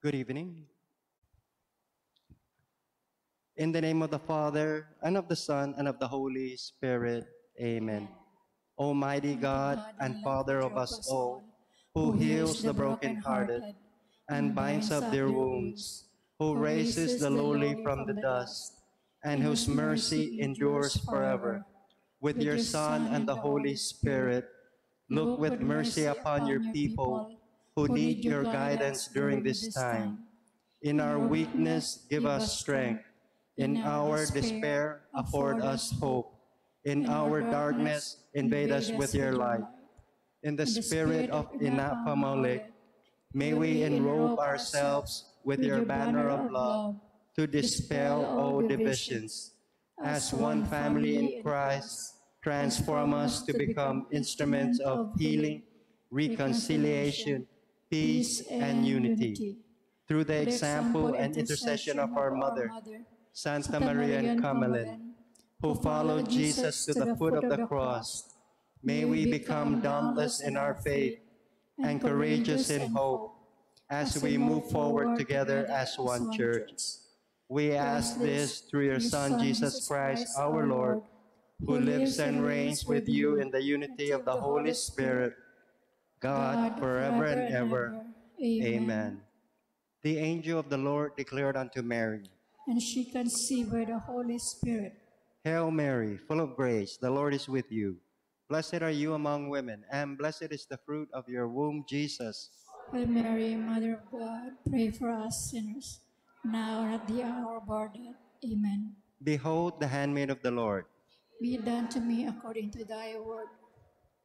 Good evening. In the name of the Father, and of the Son, and of the Holy Spirit. Amen. Almighty God and Father of us all, who heals the brokenhearted and binds up their wounds, who raises the lowly from the dust, and whose mercy endures forever, with your Son and the Holy Spirit, look with mercy upon your people who need your guidance during this time. In our weakness, give us strength. In our despair, afford us hope. In our darkness, invade us with your light. In the spirit of Inafa'maolek, may we enrobe ourselves with your banner of love to dispel all divisions. As one family in Christ, transform us to become instruments of healing, reconciliation, peace, and unity. Through the example and intercession of our Mother, Santa Marian Kamalen, who followed Jesus to the foot of the cross, may we become dauntless in our faith and courageous in hope as we move forward together as one church. We ask this through your Son, Jesus Christ, our Lord, who lives and reigns with you in the unity of the Holy Spirit, God, forever and ever. Amen. The angel of the Lord declared unto Mary, And she conceived by the Holy Spirit. Hail Mary, full of grace, the Lord is with you. Blessed are you among women, and blessed is the fruit of your womb, Jesus. Hail Mary, Mother of God, pray for us sinners, now and at the hour of our death. Amen. Behold the handmaid of the Lord. Be it done to me according to thy word.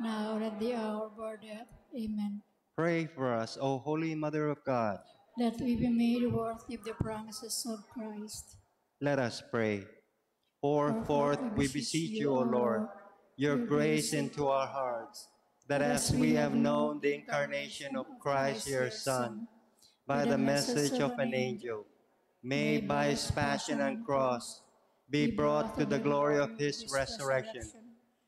now and at the hour of our death. Amen. Pray for us, O Holy Mother of God. That we be made worthy of the promises of Christ. Let us pray. Pour forth, we beseech you, O Lord, your grace into our hearts, that as we have known the incarnation of Christ your Son, by the message of an angel, may by his passion and cross be brought to the glory of his resurrection.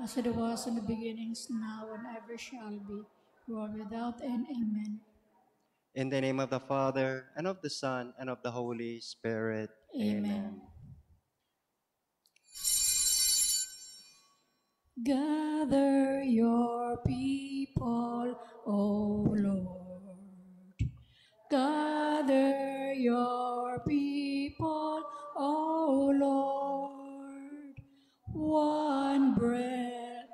As it was in the beginnings, now, and ever shall be, world without end. Amen. In the name of the Father, and of the Son, and of the Holy Spirit. Amen. Gather your people, O Lord. Gather your people, O Lord. One breath,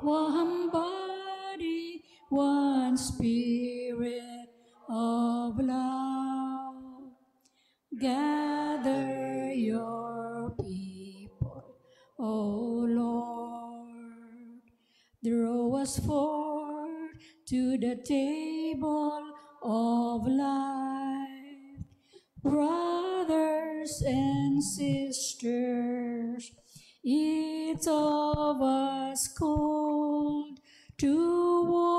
one body, one spirit of love. Gather your people, O Lord. Draw us forth to the table of life. Brothers and sisters, each of us called to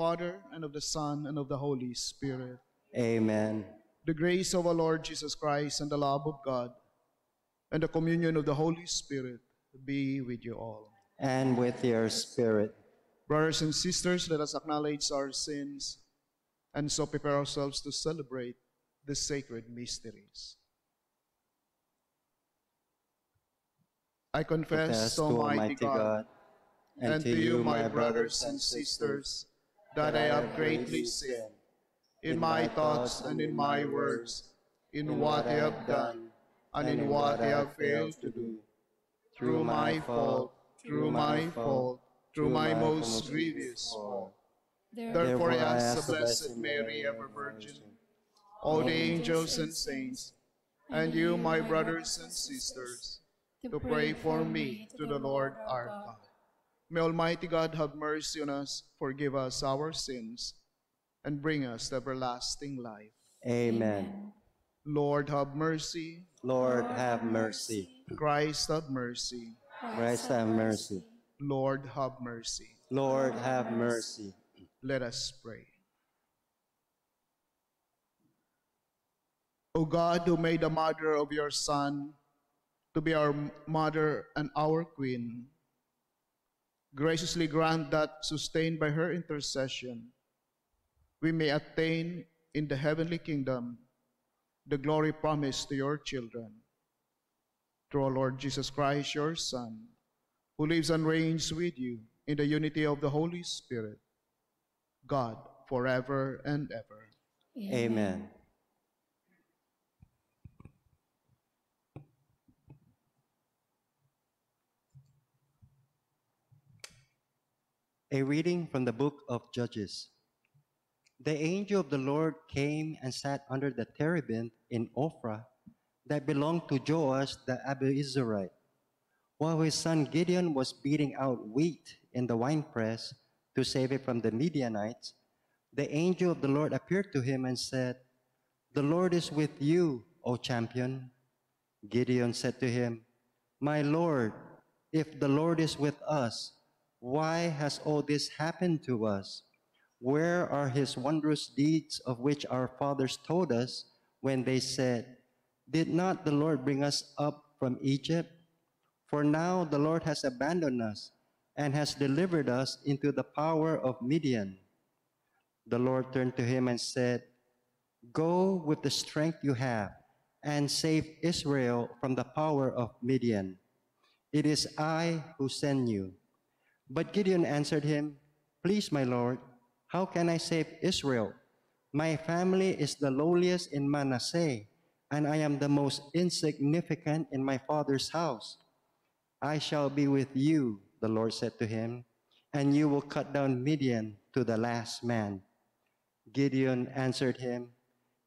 Father, and of the Son, and of the Holy Spirit. Amen. The grace of our Lord Jesus Christ, and the love of God, and the communion of the Holy Spirit be with you all. And with your spirit. Brothers and sisters, let us acknowledge our sins and so prepare ourselves to celebrate the sacred mysteries. I confess, Confess to Almighty God, and to you, my brothers and sisters, that I have greatly sinned in my thoughts and in my words, in what I have done and in what I have failed to do, through my fault, through my fault, through my most grievous fault. Therefore I ask the Blessed Mary, ever Virgin, all the angels and saints, and you, my brothers and sisters, to pray for me to the Lord our God. May Almighty God have mercy on us, forgive us our sins, and bring us to everlasting life. Amen. Lord, have mercy. Lord, have mercy. Christ, have mercy. Christ, have mercy. Lord, have mercy. Lord, have mercy. Let us pray. O God, who made the mother of your Son to be our mother and our queen, graciously grant that, sustained by her intercession, we may attain in the heavenly kingdom the glory promised to your children. Through our Lord Jesus Christ, your Son, who lives and reigns with you in the unity of the Holy Spirit, God, forever and ever. Amen. A reading from the book of Judges. The angel of the Lord came and sat under the terebinth in Ophrah that belonged to Joash the Abiezrite. While his son Gideon was beating out wheat in the winepress to save it from the Midianites, the angel of the Lord appeared to him and said, The Lord is with you, O champion. Gideon said to him, My Lord, if the Lord is with us, why has all this happened to us? Where are his wondrous deeds of which our fathers told us when they said, Did not the Lord bring us up from Egypt? For now the Lord has abandoned us and has delivered us into the power of Midian. The Lord turned to him and said, Go with the strength you have and save Israel from the power of Midian. It is I who send you. But Gideon answered him, Please, my Lord, how can I save Israel? My family is the lowliest in Manasseh, and I am the most insignificant in my father's house. I shall be with you, the Lord said to him, and you will cut down Midian to the last man. Gideon answered him,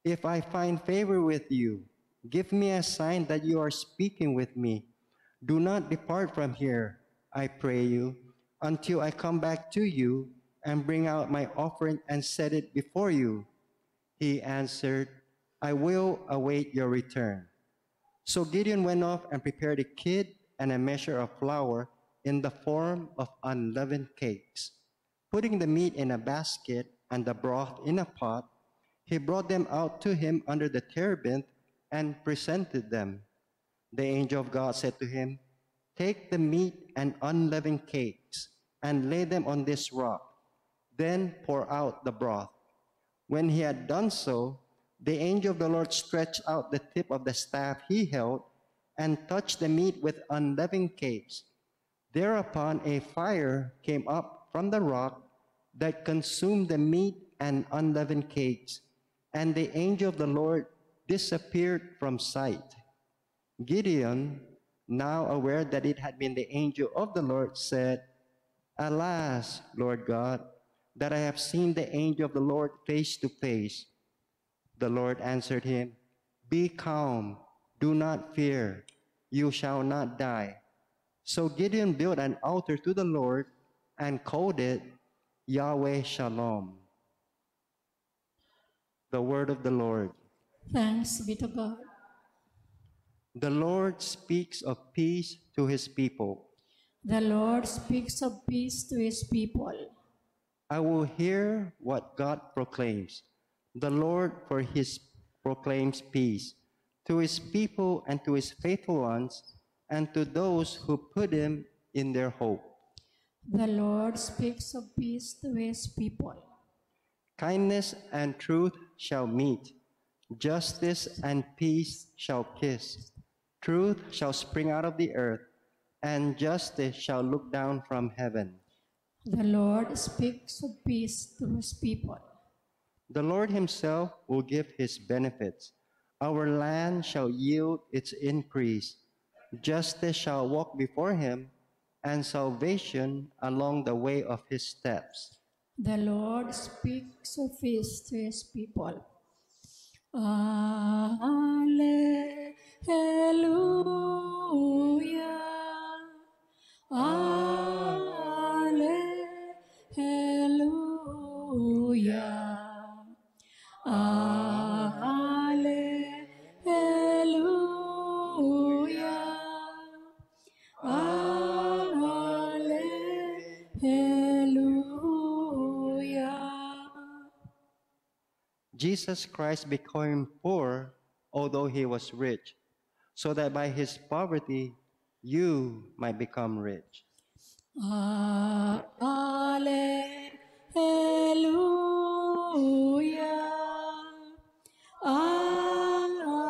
If I find favor with you, give me a sign that you are speaking with me. Do not depart from here, I pray you, until I come back to you and bring out my offering and set it before you. He answered, I will await your return. So Gideon went off and prepared a kid and a measure of flour in the form of unleavened cakes. Putting the meat in a basket and the broth in a pot, he brought them out to him under the terebinth and presented them. The angel of God said to him, Take the meat and unleavened cakes and lay them on this rock. Then pour out the broth. When he had done so, the angel of the Lord stretched out the tip of the staff he held and touched the meat with unleavened cakes. Thereupon a fire came up from the rock that consumed the meat and unleavened cakes, and the angel of the Lord disappeared from sight. Gideon, now aware that it had been the angel of the Lord, said, Alas, Lord God, that I have seen the angel of the Lord face to face. The Lord answered him, Be calm, do not fear, you shall not die. So Gideon built an altar to the Lord and called it Yahweh Shalom. The word of the Lord. Thanks be to God. The Lord speaks of peace to his people. The Lord speaks of peace to his people. I will hear what God proclaims. The Lord for his proclaims peace to his people and to his faithful ones and to those who put him in their hope. The Lord speaks of peace to his people. Kindness and truth shall meet. Justice and peace shall kiss. Truth shall spring out of the earth, and justice shall look down from heaven. The Lord speaks of peace to his people. The Lord himself will give his benefits. Our land shall yield its increase. Justice shall walk before him, and salvation along the way of his steps. The Lord speaks of peace to his people. Alleluia. Alleluia. Alleluia. Alleluia. Jesus Christ became poor, although he was rich, so that by his poverty you might become rich. Ah, Alleluia. Alleluia.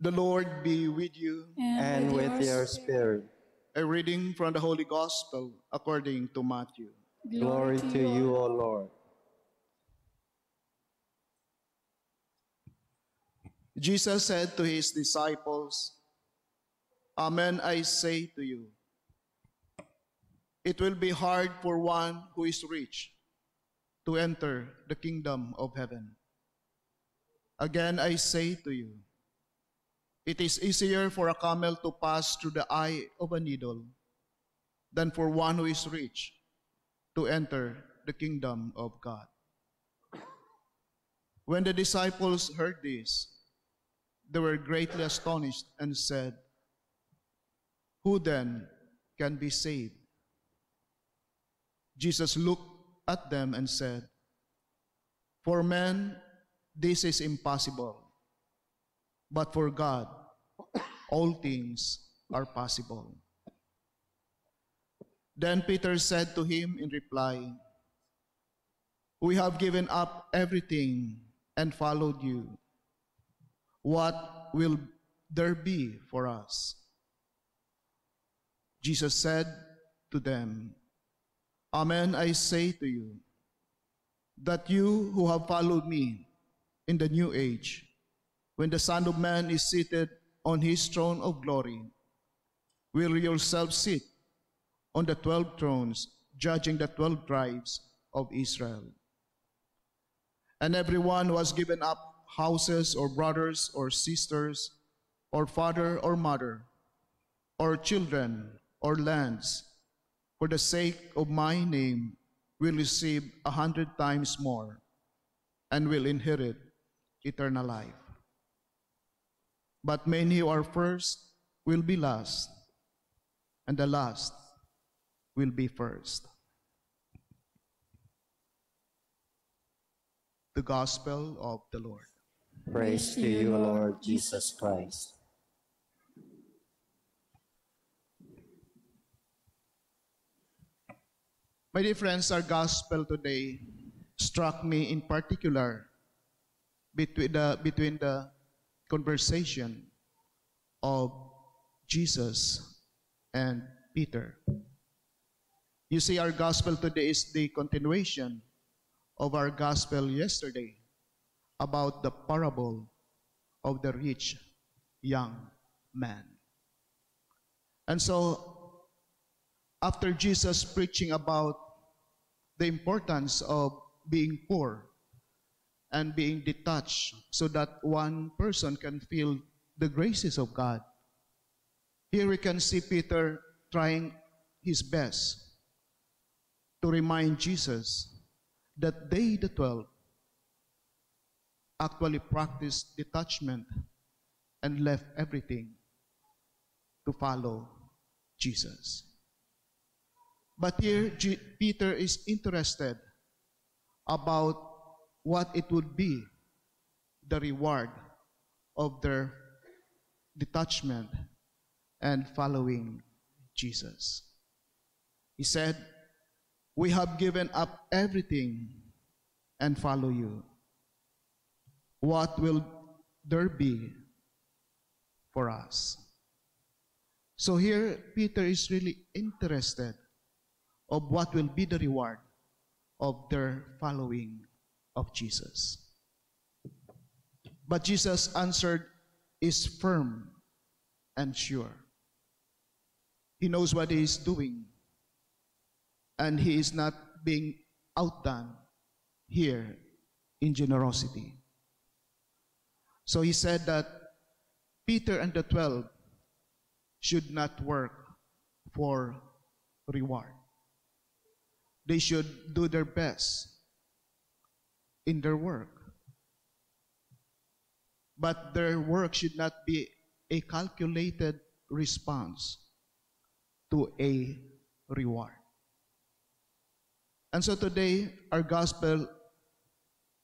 The Lord be with you. And with your spirit, A reading from the Holy Gospel according to Matthew. glory to you, O Lord. Jesus said to his disciples, Amen, I say to you, it will be hard for one who is rich to enter the kingdom of heaven. Again, I say to you, it is easier for a camel to pass through the eye of a needle than for one who is rich to enter the kingdom of God. When the disciples heard this, they were greatly astonished and said, Who then can be saved? Jesus looked at them and said, For men, this is impossible, but for God, all things are possible. Then Peter said to him in reply, We have given up everything and followed you what will there be for us? Jesus said to them, Amen, I say to you, that you who have followed me in the new age, when the Son of Man is seated on his throne of glory, will yourself sit on the twelve thrones, judging the twelve tribes of Israel. And everyone was given up houses or brothers or sisters or father or mother or children or lands for the sake of my name will receive a hundred times more and will inherit eternal life. But many who are first will be last, and the last will be first. The Gospel of the Lord. Praise to you, Lord Jesus Christ. My dear friends, our gospel today struck me in particular between the, between the conversation of Jesus and Peter. You see, our gospel today is the continuation of our gospel yesterday about the parable of the rich young man. And so, after Jesus preaching about the importance of being poor and being detached so that one person can feel the graces of God, here we can see Peter trying his best to remind Jesus that they, the twelve, actually practiced detachment and left everything to follow Jesus. But here, G- Peter is interested about what it would be the reward of their detachment and following Jesus. He said, We have given up everything and follow you. What will there be for us? So here, Peter is really interested of what will be the reward of their following of Jesus. But Jesus answered is firm and sure. He knows what he is doing, and he is not being outdone here in generosity. So he said that Peter and the twelve should not work for reward. They should do their best in their work. But their work should not be a calculated response to a reward. And so today, our gospel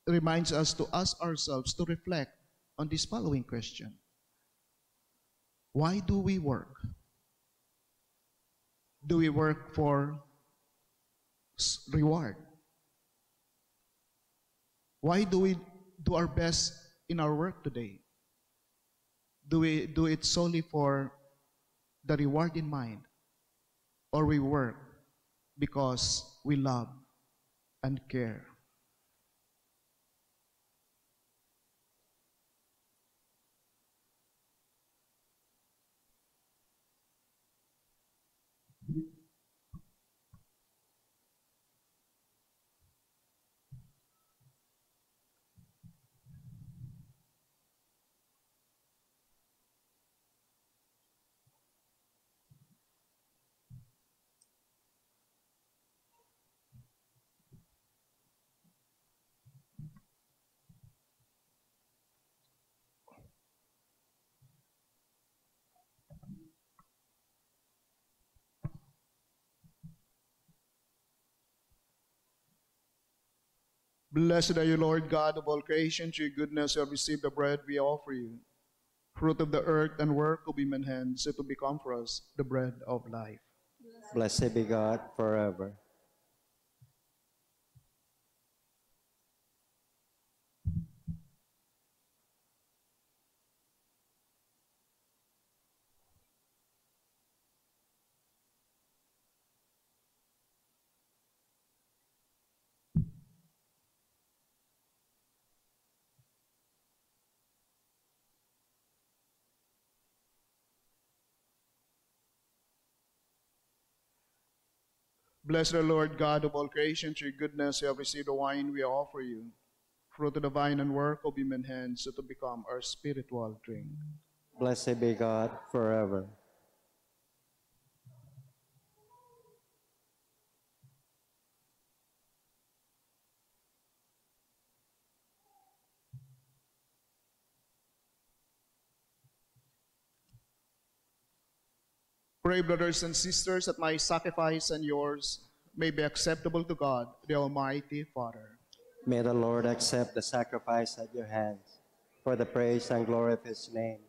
reminds us to ask ourselves to reflect on this following question Why do we work? Do we work for reward? Why do we do our best in our work today? Do we do it solely for the reward in mind? Or we work because we love and care? Blessed are you, Lord God of all creation. Through your goodness you have received the bread we offer you. Fruit of the earth and work of human hands, it will become for us the bread of life. Blessed be God forever. Blessed are Lord God of all creation. Through your goodness you have received the wine we offer you. Fruit of the vine and work of human hands, it will become our spiritual drink. Blessed be God forever. Pray, brothers and sisters, that my sacrifice and yours may be acceptable to God, the Almighty Father. May the Lord accept the sacrifice at your hands for the praise and glory of his name,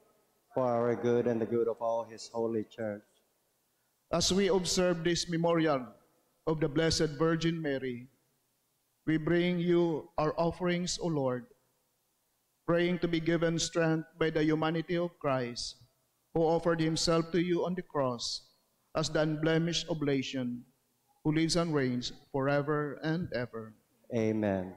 for our good and the good of all his holy church. As we observe this memorial of the Blessed Virgin Mary, we bring you our offerings, O Lord, praying to be given strength by the humanity of Christ, who offered himself to you on the cross as the unblemished oblation, who lives and reigns forever and ever. Amen.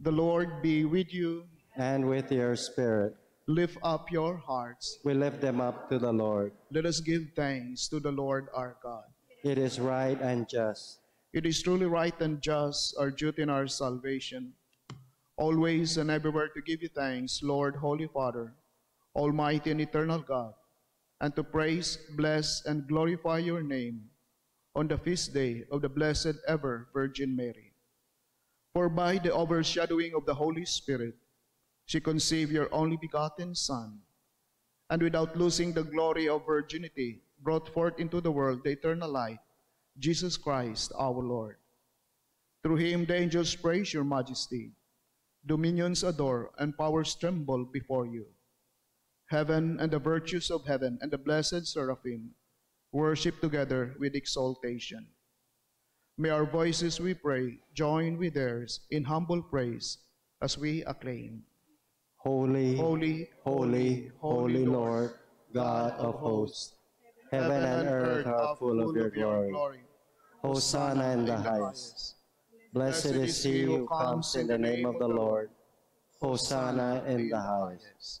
The Lord be with you. And with your spirit, Lift up your hearts. we lift them up to the Lord. Let us give thanks to the Lord our God. It is right and just, It is truly right and just, our duty and our salvation, always and everywhere to give you thanks, Lord, Holy Father, Almighty and eternal God, and to praise, bless, and glorify your name on the feast day of the Blessed Ever Virgin Mary. For by the overshadowing of the Holy Spirit, she conceived your only begotten Son, and without losing the glory of virginity, brought forth into the world the eternal light, Jesus Christ our Lord. Through him the angels praise your majesty, dominions adore, and powers tremble before you. Heaven and the virtues of heaven and the blessed seraphim worship together with exaltation. May our voices, we pray, join with theirs in humble praise as we acclaim. Holy, Holy, holy, holy Lord, God of hosts. Heaven and earth are full of your glory. Hosanna in the highest. Blessed is he who comes in the name of the Lord. Hosanna in the highest.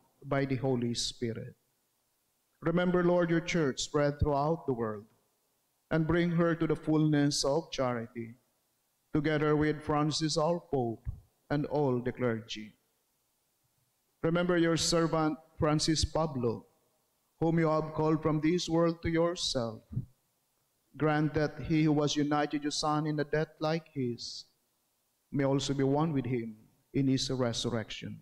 by the Holy Spirit. Remember, Lord, your church spread throughout the world, and bring her to the fullness of charity together with Francis our Pope and all the clergy. Remember your servant Francis Pablo, whom you have called from this world to yourself. Grant that he who was united to your Son in a death like his may also be one with him in his resurrection.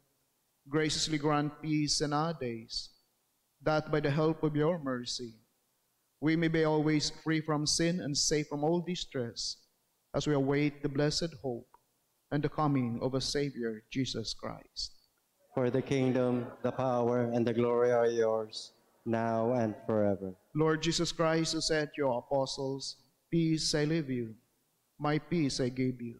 Graciously grant peace in our days, that by the help of your mercy, we may be always free from sin and safe from all distress, as we await the blessed hope and the coming of a Savior, Jesus Christ. For the kingdom, the power, and the glory are yours, now and forever. Lord Jesus Christ, who said to your apostles, Peace I leave you, my peace I give you.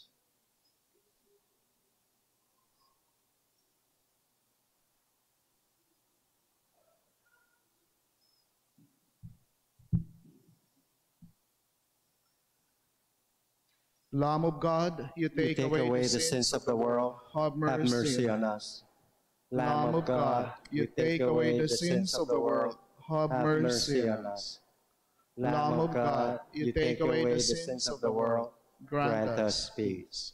Lamb of God, you You take, take away the sins of the world. Have mercy, Have mercy on us. Lamb of God, you take away the sins of the world. Have mercy on us. Lamb of God, you take away the sins of the world. Grant us peace.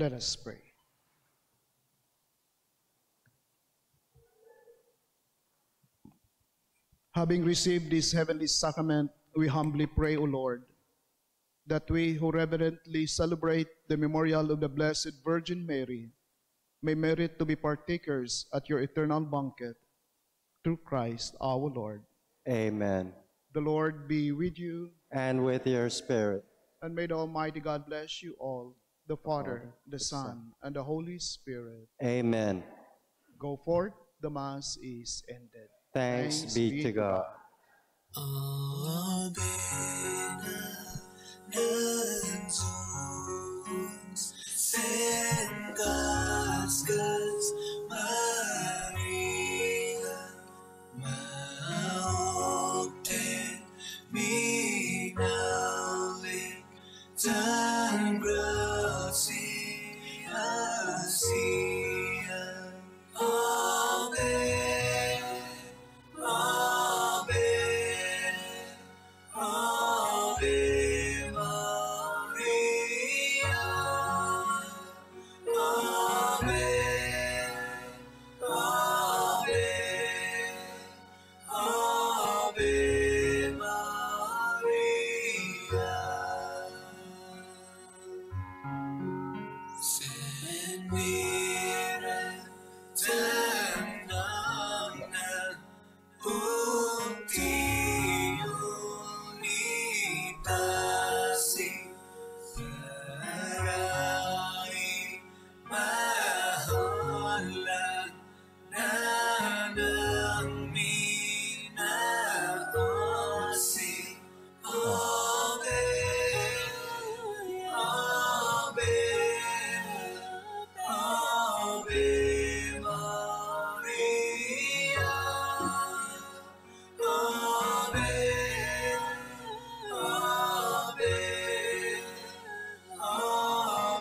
Let us pray. Having received this heavenly sacrament, we humbly pray, O Lord, that we who reverently celebrate the memorial of the Blessed Virgin Mary may merit to be partakers at your eternal banquet through Christ our Lord. Amen. The Lord be with you, And with your spirit. and may the Almighty God bless you all, the Father, the Son, and the Holy Spirit. Amen. Go forth, the Mass is ended. Thanks, Thanks be be to to God.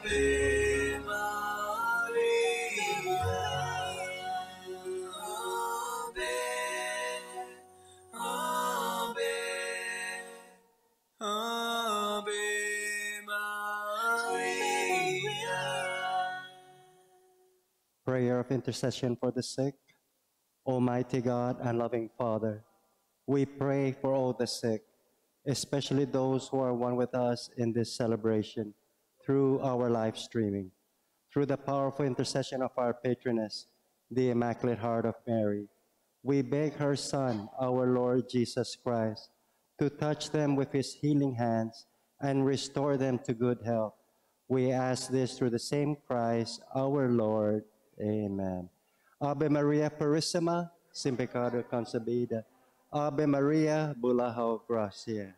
Prayer of intercession for the sick. Almighty God and loving Father, we pray for all the sick, especially those who are one with us in this celebration through our live streaming. Through the powerful intercession of our patroness, the Immaculate Heart of Mary, we beg her Son, our Lord Jesus Christ, to touch them with his healing hands and restore them to good health. We ask this through the same Christ, our Lord. Amen. Ave Maria Purissima, sin pecado concebida. Ave Maria, Bulaho Gracia.